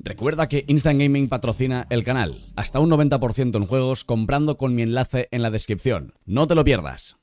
Recuerda que Instant Gaming patrocina el canal, hasta un 90% en juegos comprando con mi enlace en la descripción. No te lo pierdas.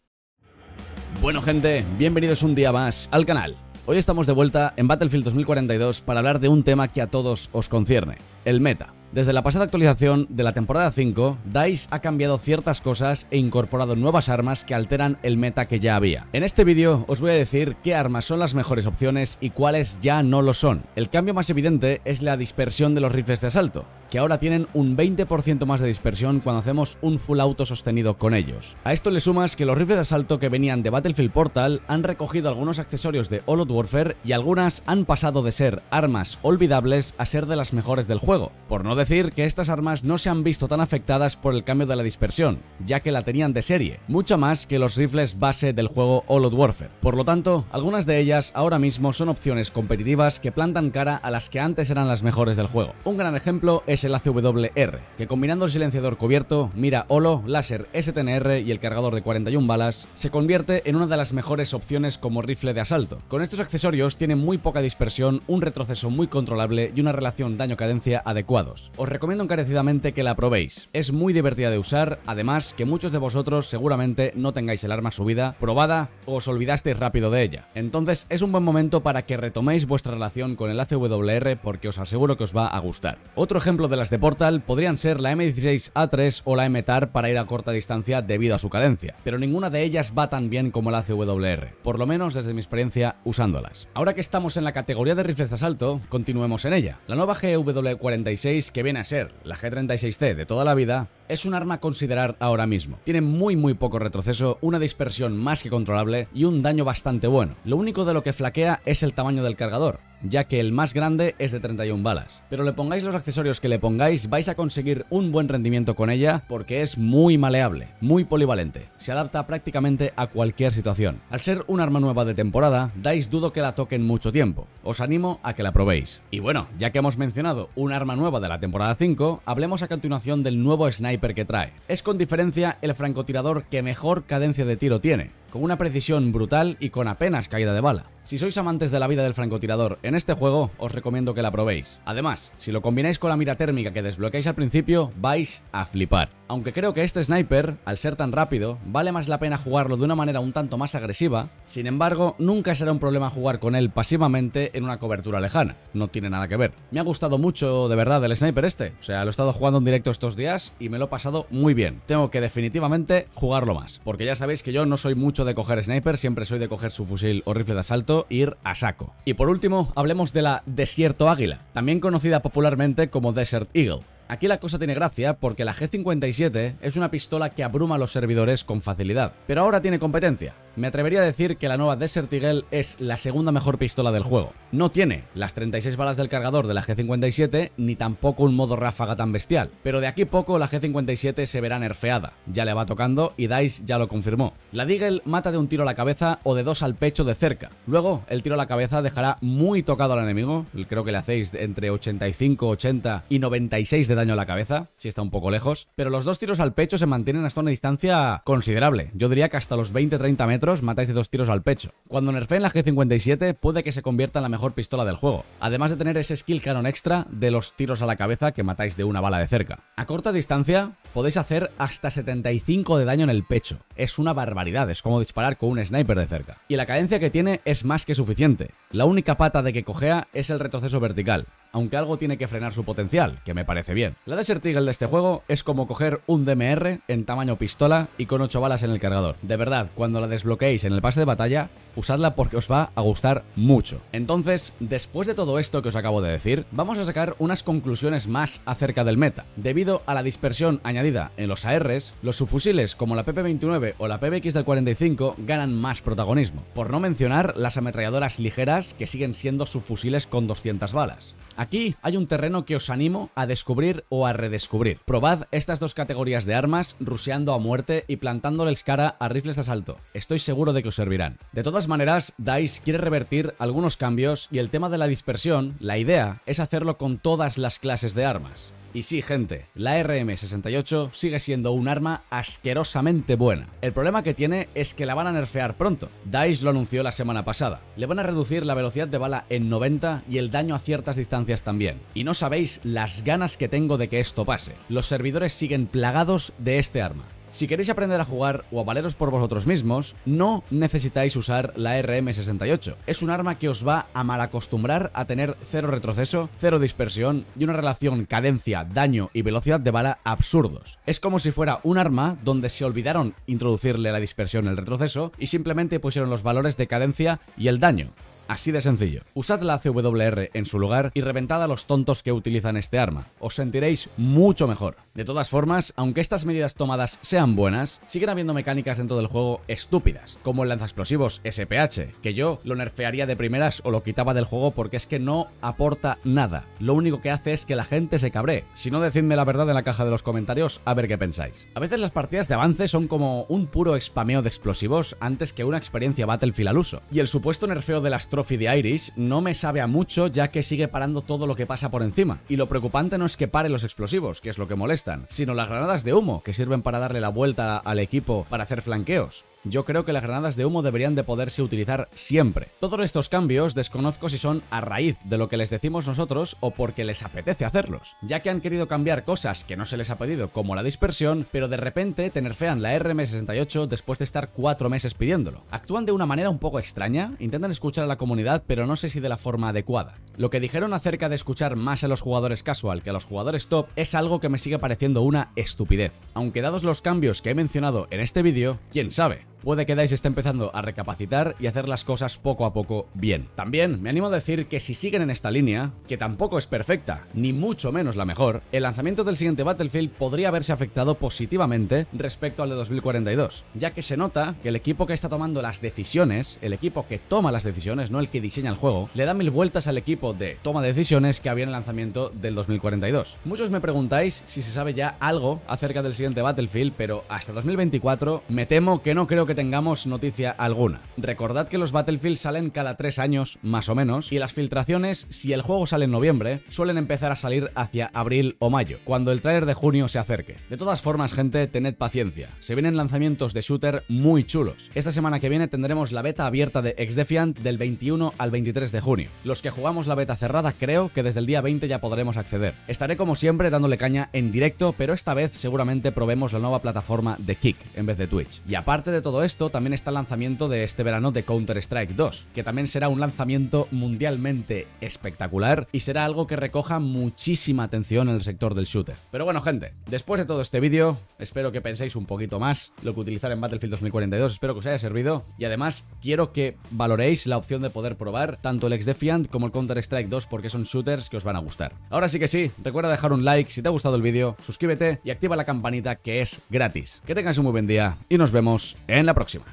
Bueno gente, bienvenidos un día más al canal. Hoy estamos de vuelta en Battlefield 2042 para hablar de un tema que a todos os concierne, el meta. Desde la pasada actualización de la temporada 5, DICE ha cambiado ciertas cosas e incorporado nuevas armas que alteran el meta que ya había. En este vídeo os voy a decir qué armas son las mejores opciones y cuáles ya no lo son. El cambio más evidente es la dispersión de los rifles de asalto, que ahora tienen un 20% más de dispersión cuando hacemos un full auto sostenido con ellos. A esto le sumas que los rifles de asalto que venían de Battlefield Portal han recogido algunos accesorios de All Out Warfare y algunas han pasado de ser armas olvidables a ser de las mejores del juego, por no que estas armas no se han visto tan afectadas por el cambio de la dispersión, ya que la tenían de serie, mucho más que los rifles base del juego All Out Warfare. Por lo tanto, algunas de ellas ahora mismo son opciones competitivas que plantan cara a las que antes eran las mejores del juego. Un gran ejemplo es el ACWR, que combinando el silenciador cubierto, mira holo, láser STNR y el cargador de 41 balas, se convierte en una de las mejores opciones como rifle de asalto. Con estos accesorios tiene muy poca dispersión, un retroceso muy controlable y una relación daño-cadencia adecuados. Os recomiendo encarecidamente que la probéis. Es muy divertida de usar, además que muchos de vosotros seguramente no tengáis el arma subida, probada o os olvidasteis rápido de ella. Entonces es un buen momento para que retoméis vuestra relación con el ACWR porque os aseguro que os va a gustar. Otro ejemplo de las de Portal podrían ser la M16A3 o la MTAR para ir a corta distancia debido a su cadencia, pero ninguna de ellas va tan bien como la ACWR, por lo menos desde mi experiencia usándolas. Ahora que estamos en la categoría de rifles de asalto, continuemos en ella. La nueva GW46 que viene a ser la G36C de toda la vida es un arma a considerar ahora mismo. Tiene muy muy poco retroceso, una dispersión más que controlable y un daño bastante bueno. Lo único de lo que flaquea es el tamaño del cargador, ya que el más grande es de 31 balas. Pero le pongáis los accesorios que le pongáis, vais a conseguir un buen rendimiento con ella porque es muy maleable, muy polivalente. Se adapta prácticamente a cualquier situación. Al ser un arma nueva de temporada, dais dudo que la toquen mucho tiempo. Os animo a que la probéis. Y bueno, ya que hemos mencionado un arma nueva de la temporada 5, hablemos a continuación del nuevo sniper que trae. Es con diferencia el francotirador que mejor cadencia de tiro tiene, con una precisión brutal y con apenas caída de bala. Si sois amantes de la vida del francotirador en este juego, os recomiendo que la probéis. Además, si lo combináis con la mira térmica que desbloqueáis al principio, vais a flipar. Aunque creo que este sniper, al ser tan rápido, vale más la pena jugarlo de una manera un tanto más agresiva, sin embargo, nunca será un problema jugar con él pasivamente en una cobertura lejana, no tiene nada que ver. Me ha gustado mucho de verdad el sniper este, o sea, lo he estado jugando en directo estos días y me lo he pasado muy bien. Tengo que definitivamente jugarlo más, porque ya sabéis que yo no soy mucho de coger sniper, siempre soy de coger su fusil o rifle de asalto ir a saco. Y por último, hablemos de la Desierto Águila, también conocida popularmente como Desert Eagle. Aquí la cosa tiene gracia porque la G57 es una pistola que abruma los servidores con facilidad, pero ahora tiene competencia. Me atrevería a decir que la nueva Desert Eagle es la segunda mejor pistola del juego. No tiene las 36 balas del cargador de la G57 ni tampoco un modo ráfaga tan bestial, pero de aquí poco la G57 se verá nerfeada. Ya le va tocando y DICE ya lo confirmó. La Deagle mata de un tiro a la cabeza o de dos al pecho de cerca. Luego, el tiro a la cabeza dejará muy tocado al enemigo, creo que le hacéis entre 85, 80 y 96 de daño a la cabeza, si está un poco lejos, pero los dos tiros al pecho se mantienen hasta una distancia considerable. Yo diría que hasta los 20-30 metros matáis de dos tiros al pecho. Cuando nerfeen la G57 puede que se convierta en la mejor pistola del juego, además de tener ese skill canon extra de los tiros a la cabeza que matáis de una bala de cerca. A corta distancia podéis hacer hasta 75 de daño en el pecho. Es una barbaridad, es como disparar con un sniper de cerca. Y la cadencia que tiene es más que suficiente. La única pata de que cojea es el retroceso vertical aunque algo tiene que frenar su potencial, que me parece bien. La Desert Eagle de este juego es como coger un DMR en tamaño pistola y con 8 balas en el cargador. De verdad, cuando la desbloqueéis en el pase de batalla, usadla porque os va a gustar mucho. Entonces, después de todo esto que os acabo de decir, vamos a sacar unas conclusiones más acerca del meta. Debido a la dispersión añadida en los ARs, los subfusiles como la PP29 o la PBX del 45 ganan más protagonismo, por no mencionar las ametralladoras ligeras que siguen siendo subfusiles con 200 balas. Aquí hay un terreno que os animo a descubrir o a redescubrir. Probad estas dos categorías de armas, ruseando a muerte y plantándoles cara a rifles de asalto. Estoy seguro de que os servirán. De todas maneras, DICE quiere revertir algunos cambios y el tema de la dispersión, la idea es hacerlo con todas las clases de armas. Y sí, gente, la RM68 sigue siendo un arma asquerosamente buena. El problema que tiene es que la van a nerfear pronto. DICE lo anunció la semana pasada. Le van a reducir la velocidad de bala en 90 y el daño a ciertas distancias también. Y no sabéis las ganas que tengo de que esto pase. Los servidores siguen plagados de este arma. Si queréis aprender a jugar o a valeros por vosotros mismos, no necesitáis usar la RM68. Es un arma que os va a malacostumbrar a tener cero retroceso, cero dispersión y una relación cadencia, daño y velocidad de bala absurdos. Es como si fuera un arma donde se olvidaron introducirle la dispersión el retroceso y simplemente pusieron los valores de cadencia y el daño. Así de sencillo. Usad la CWR en su lugar y reventad a los tontos que utilizan este arma. Os sentiréis mucho mejor. De todas formas, aunque estas medidas tomadas sean buenas, siguen habiendo mecánicas dentro del juego estúpidas, como el lanzaexplosivos SPH, que yo lo nerfearía de primeras o lo quitaba del juego porque es que no aporta nada. Lo único que hace es que la gente se cabree. Si no, decidme la verdad en la caja de los comentarios a ver qué pensáis. A veces las partidas de avance son como un puro spameo de explosivos antes que una experiencia Battlefield al uso. Y el supuesto nerfeo de las Trophy de Irish no me sabe a mucho ya que sigue parando todo lo que pasa por encima. Y lo preocupante no es que pare los explosivos, que es lo que molestan, sino las granadas de humo, que sirven para darle la vuelta al equipo para hacer flanqueos. Yo creo que las granadas de humo deberían de poderse utilizar siempre. Todos estos cambios desconozco si son a raíz de lo que les decimos nosotros o porque les apetece hacerlos, ya que han querido cambiar cosas que no se les ha pedido como la dispersión, pero de repente tener fean la RM68 después de estar cuatro meses pidiéndolo. Actúan de una manera un poco extraña, intentan escuchar a la comunidad pero no sé si de la forma adecuada. Lo que dijeron acerca de escuchar más a los jugadores casual que a los jugadores top es algo que me sigue pareciendo una estupidez. Aunque dados los cambios que he mencionado en este vídeo, quién sabe, puede que DICE esté empezando a recapacitar y hacer las cosas poco a poco bien. También me animo a decir que si siguen en esta línea, que tampoco es perfecta, ni mucho menos la mejor, el lanzamiento del siguiente Battlefield podría haberse afectado positivamente respecto al de 2042, ya que se nota que el equipo que está tomando las decisiones, el equipo que toma las decisiones, no el que diseña el juego, le da mil vueltas al equipo de toma de decisiones que había en el lanzamiento del 2042. Muchos me preguntáis si se sabe ya algo acerca del siguiente Battlefield, pero hasta 2024 me temo que no creo que tengamos noticia alguna. Recordad que los Battlefield salen cada tres años, más o menos, y las filtraciones, si el juego sale en noviembre, suelen empezar a salir hacia abril o mayo, cuando el trailer de junio se acerque. De todas formas, gente, tened paciencia. Se vienen lanzamientos de shooter muy chulos. Esta semana que viene tendremos la beta abierta de Exdefiant del 21 al 23 de junio. Los que jugamos la beta cerrada creo que desde el día 20 ya podremos acceder. Estaré como siempre dándole caña en directo, pero esta vez seguramente probemos la nueva plataforma de Kick en vez de Twitch. Y aparte de todo esto, también está el lanzamiento de este verano de Counter-Strike 2, que también será un lanzamiento mundialmente espectacular y será algo que recoja muchísima atención en el sector del shooter. Pero bueno, gente, después de todo este vídeo, espero que penséis un poquito más lo que utilizar en Battlefield 2042, espero que os haya servido y además quiero que valoréis la opción de poder probar tanto el Ex-Defiant como el Counter-Strike 2 porque son shooters que os van a gustar. Ahora sí que sí, recuerda dejar un like si te ha gustado el vídeo, suscríbete y activa la campanita que es gratis. Que tengáis un muy buen día y nos vemos en la próxima.